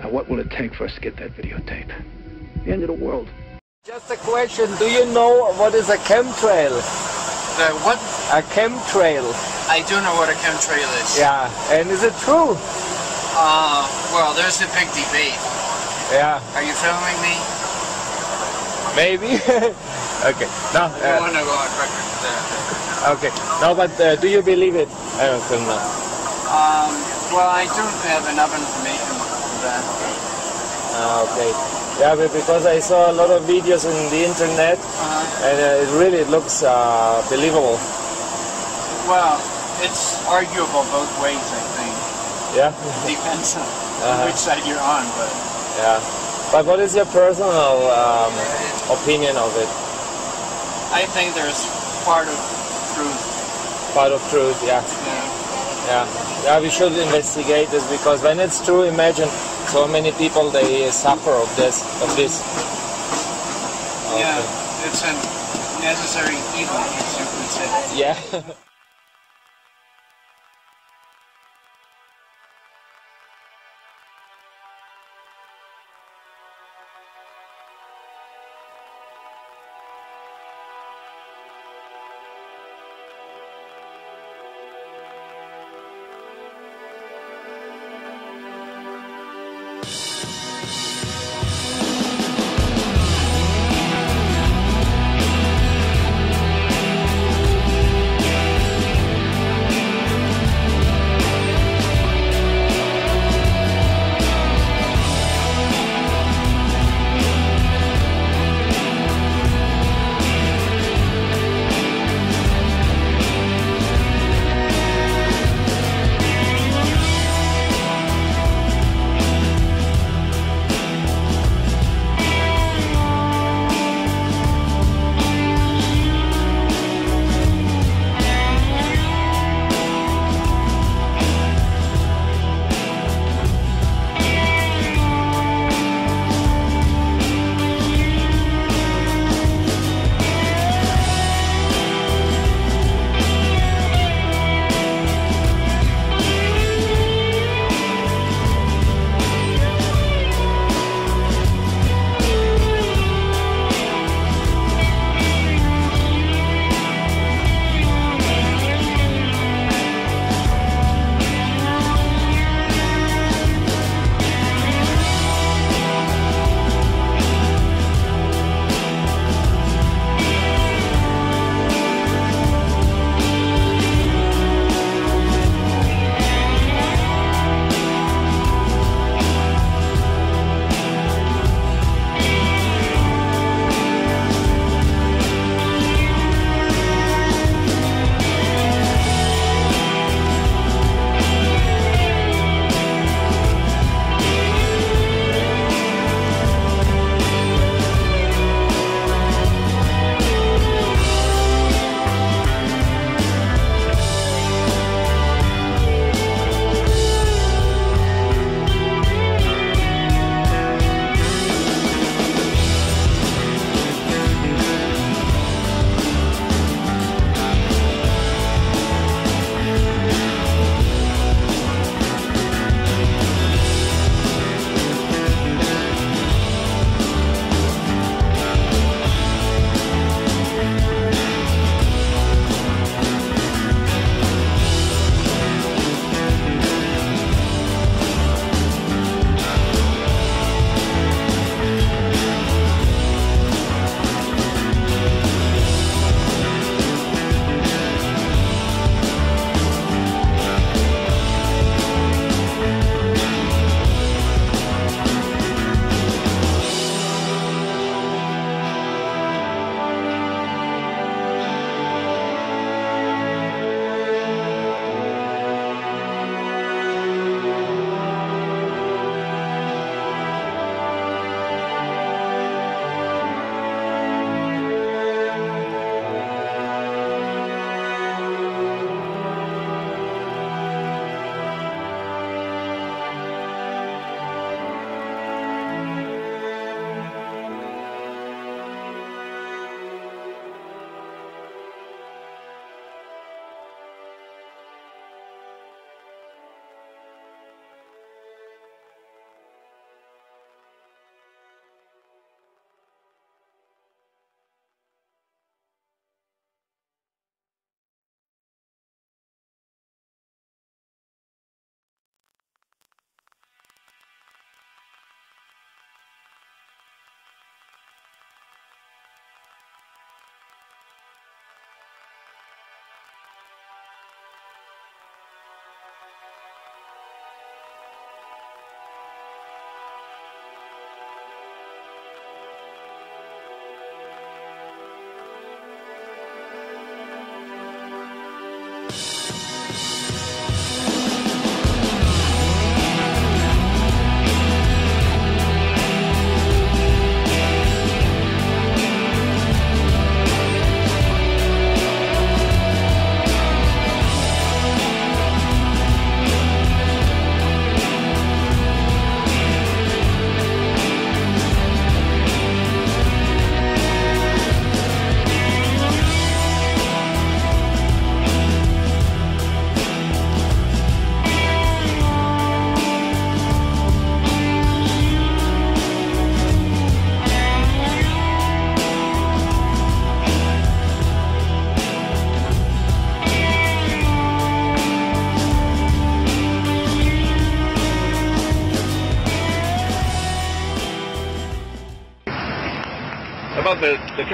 Now, what will it take for us to get that videotape? The end of the world. Just a question. Do you know what is a chemtrail? The what? A chemtrail. I do know what a chemtrail is. Yeah. And is it true? Uh, well, there's a big debate. Yeah. Are you filming me? Maybe. okay. No. I Uh, want to go on record with that. okay. No, but uh, do you believe it? I don't think no. Um, well, I don't have enough information that. Ah, okay. Yeah, because I saw a lot of videos on the internet, Uh, and uh, it really looks uh, believable. well, it's arguable both ways, I think. Yeah. Depends on Uh-huh. which side you're on, but Yeah. But what is your personal um, opinion of it? I think there's part of truth. Part of truth, yeah. Yeah. Yeah. Yeah, we should investigate this because when it's true, imagine so many people they suffer of this of this. Yeah, it's a necessary evil, as you could say. Yeah.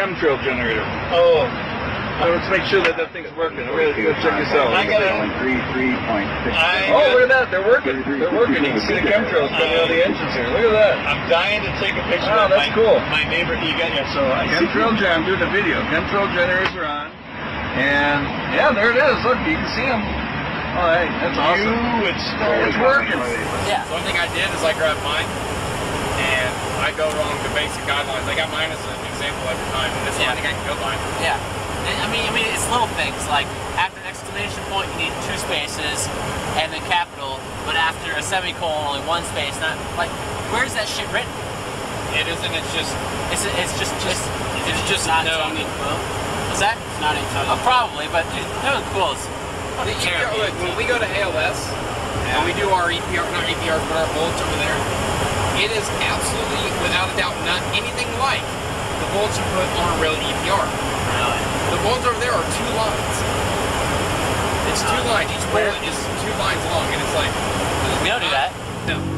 chemtrail generator? Oh, So let's make sure that that thing's working. We're gonna go check yourself. I gotta- Three, three point six. Oh, look at that. They're working. They're working. You can see the chemtrails coming out of the engines here. Look at that. I'm dying to take a picture Oh, of that's my, cool. my neighbor. You got yeah. So I see. Chemtrail gen. I'm doing a video. Chemtrail generators are on. And yeah, there it is. Look, you can see them. All right, that's awesome. You, it's It's working. Yeah. One thing I did is I grabbed mine, and I go wrong the basic guidelines. I got mine as an example every time, and this Yeah. one I think I can go by. Yeah. I mean, I mean, it's little things like after an exclamation point, you need two spaces and then capital. But after a semicolon, only one space. Not like where's that shit written? It isn't. It's just. It's it's just just It's just not no. tongue and quill. Is that? It's not in tongue. Oh, probably, but it, tongue and quill. The EPR, look, when we go to ALS and we do our EPR, not EPR, but our bullets over there, it is absolutely, without a doubt, not anything like the bullets you put on a real EPR. Really? The bullets over there are two lines. It's two lines. Each bullet is two lines long, and it's like. We don't do that. No.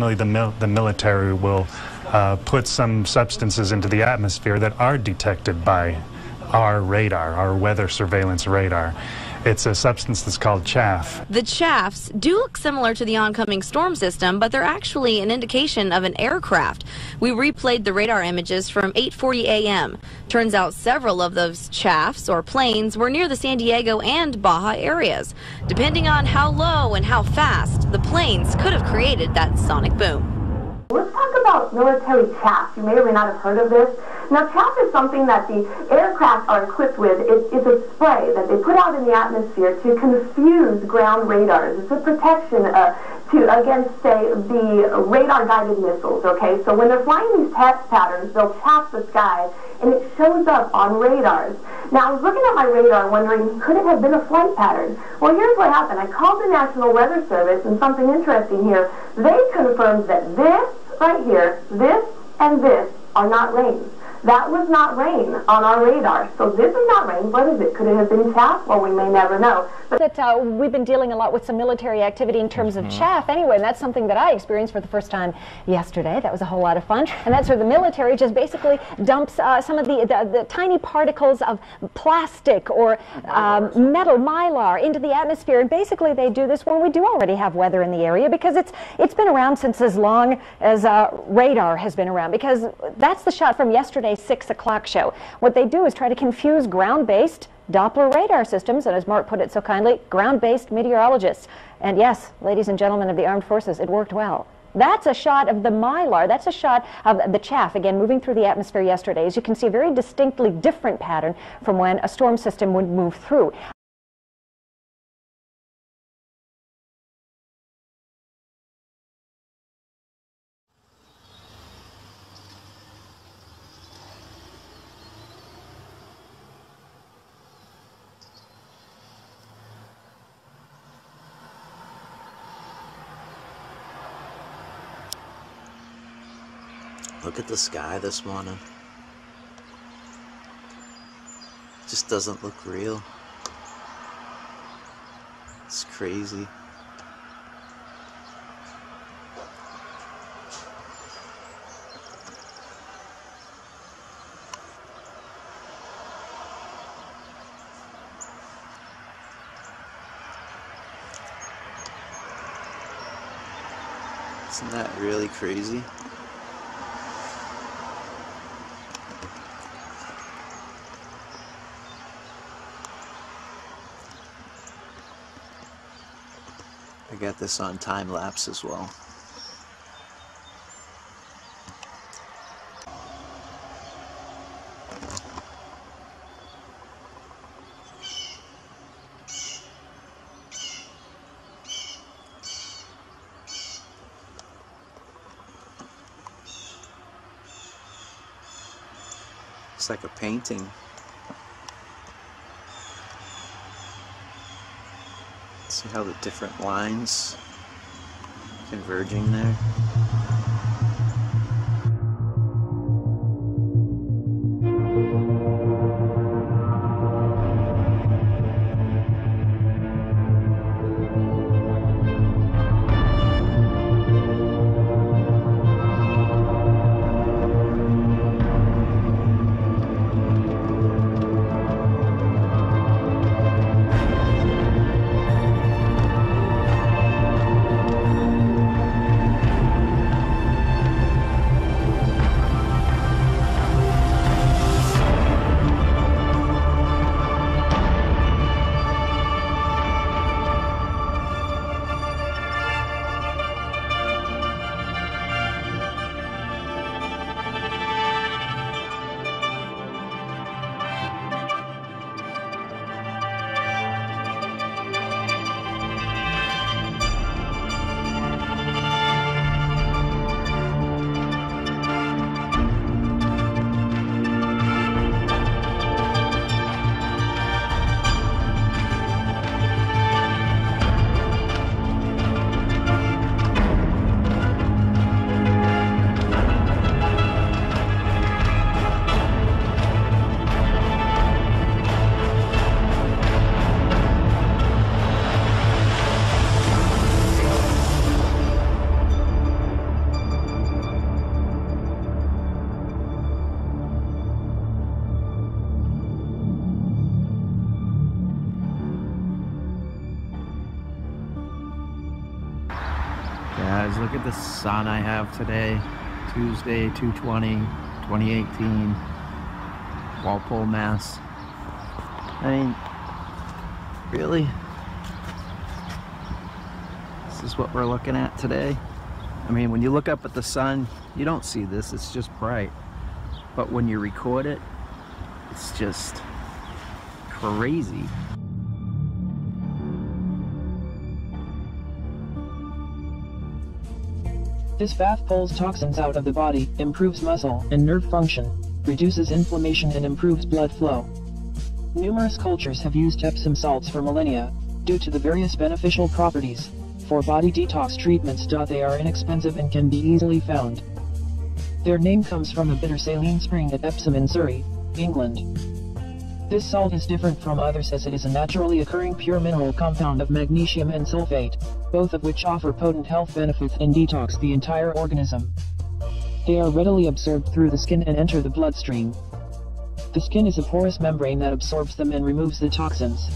Occasionally the, mil- the military will uh, put some substances into the atmosphere that are detected by our radar, our weather surveillance radar. It's a substance that's called chaff. The chaffs do look similar to the oncoming storm system, but they're actually an indication of an aircraft. We replayed the radar images from 8:40 a.m. Turns out several of those chaffs or planes were near the San Diego and Baja areas. Depending on how low and how fast, the planes could have created that sonic boom. Let's talk about military chaff. You may or may not have heard of this. Now, chaff is something that the aircraft are equipped with. It, it's a spray that they put out in the atmosphere to confuse ground radars. It's a protection uh, to against, say, the radar-guided missiles. Okay, so when they're flying these test patterns, they'll chaff the sky, and it shows up on radars. Now, I was looking at my radar wondering, could it have been a flight pattern? Well, here's what happened. I called the National Weather Service, and something interesting here. They confirmed that this right here, this and this are not rain. That was not rain on our radar. So this is not rain. What is it? Could it have been chaff? Well, we may never know. But that uh, we've been dealing a lot with some military activity in terms of chaff anyway, and that's something that I experienced for the first time yesterday. That was a whole lot of fun, and that's where the military just basically dumps uh, some of the, the, the tiny particles of plastic or um, metal mylar into the atmosphere, and basically they do this when we do already have weather in the area because it's it's been around since as long as uh, radar has been around. Because that's the shot from yesterday's six o'clock show. What they do is try to confuse ground-based Doppler radar systems, and as Mark put it so kindly, ground-based meteorologists. And yes, ladies and gentlemen of the armed forces, it worked well. That's a shot of the mylar. That's a shot of the chaff, again, moving through the atmosphere yesterday. As you can see, a very distinctly different pattern from when a storm system would move through. Look at the sky this morning. Just doesn't look real. It's crazy. Isn't that really crazy? This on time lapse as well. It's like a painting. See how the different lines converging there? Guys, look at the sun I have today. Tuesday, 220, 2018. Walpole, Mass. I mean, really? This is what we're looking at today? I mean, when you look up at the sun, you don't see this, it's just bright. But when you record it, it's just crazy. This bath pulls toxins out of the body, improves muscle and nerve function, reduces inflammation and improves blood flow. Numerous cultures have used Epsom salts for millennia, due to the various beneficial properties. For body detox treatments. They are inexpensive and can be easily found. Their name comes from a bitter saline spring at Epsom in Surrey, England. This salt is different from others as it is a naturally occurring pure mineral compound of magnesium and sulfate, both of which offer potent health benefits and detox the entire organism. They are readily absorbed through the skin and enter the bloodstream. The skin is a porous membrane that absorbs them and removes the toxins.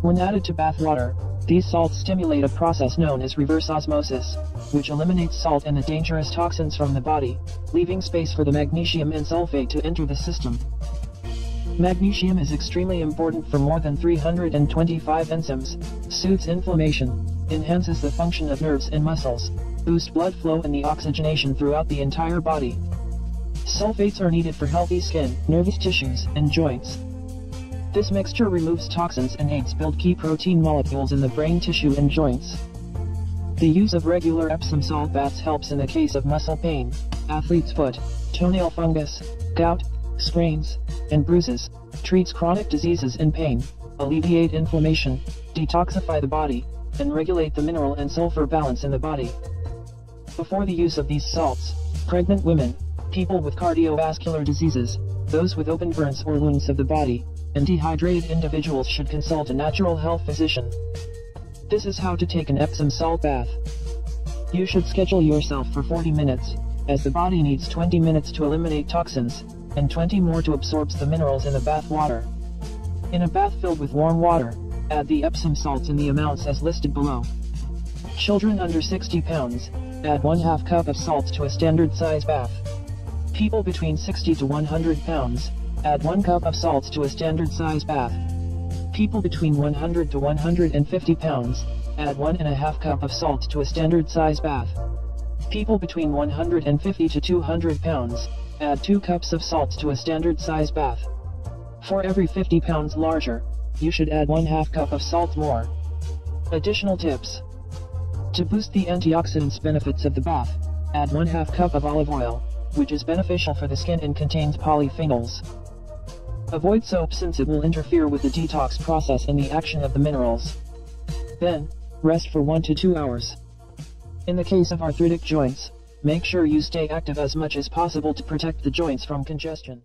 When added to bath water, these salts stimulate a process known as reverse osmosis, which eliminates salt and the dangerous toxins from the body, leaving space for the magnesium and sulfate to enter the system. Magnesium is extremely important for more than 325 enzymes, soothes inflammation, enhances the function of nerves and muscles, boosts blood flow and the oxygenation throughout the entire body. Sulfates are needed for healthy skin, nervous tissues, and joints. This mixture removes toxins and aids build key protein molecules in the brain tissue and joints. The use of regular Epsom salt baths helps in the case of muscle pain, athlete's foot, toenail fungus, gout, sprains, and bruises, treats chronic diseases and pain, alleviate inflammation, detoxify the body, and regulate the mineral and sulfur balance in the body. Before the use of these salts, pregnant women, people with cardiovascular diseases, those with open burns or wounds of the body, and dehydrated individuals should consult a natural health physician. This is how to take an Epsom salt bath. You should schedule yourself for 40 minutes, as the body needs 20 minutes to eliminate toxins, and 20 more to absorb the minerals in the bath water. In a bath filled with warm water, add the Epsom salts in the amounts as listed below. Children under 60 pounds, add 1 half cup of salts to a standard size bath. People between 60 to 100 pounds, add 1 cup of salts to a standard size bath. People between 100 to 150 pounds, add 1.5 cup of salt to a standard size bath. People between 150 to 200 pounds, Add 2 cups of salts to a standard size bath. For every 50 pounds larger, you should add 1 half cup of salt more. Additional tips. To boost the antioxidants benefits of the bath, add 1 half cup of olive oil, which is beneficial for the skin and contains polyphenols. Avoid soap since it will interfere with the detox process and the action of the minerals. Then, rest for 1 to 2 hours. In the case of arthritic joints, Make sure you stay active as much as possible to protect the joints from congestion.